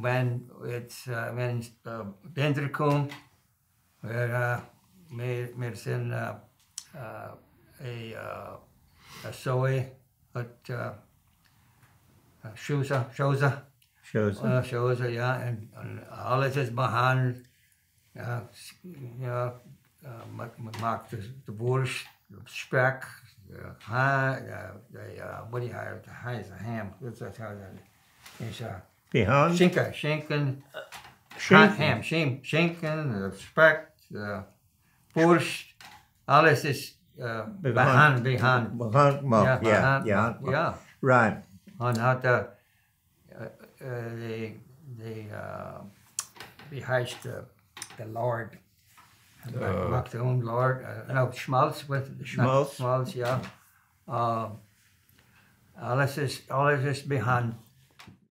men it's uh, men uh, Denderkoom, waar uh, meer meer zijn uh, uh, a uh, a soy at uh, uh, Schuza Schuza Shows. uh, Schuza ja en, en alles is behandeld ja s- ja uh, maakt ma maakt de, de worst de spek de ha de, de uh, what do you have the ha is a ham what's that how that is uh, Behind. Schinken, schinken, Schinken. ham, schin- schinken, uh, spek, uh, borst, alles is uh, behan. Behind. Well, yeah, behan, yeah. ja. Right. En had uh, uh, uh, de, de, uh, wie heist de, de Lord? Uh, de own Lord, uh, no, Schmalz, wat? Schmalz. Schmalz, ja. Uh, alles is, alles is behan.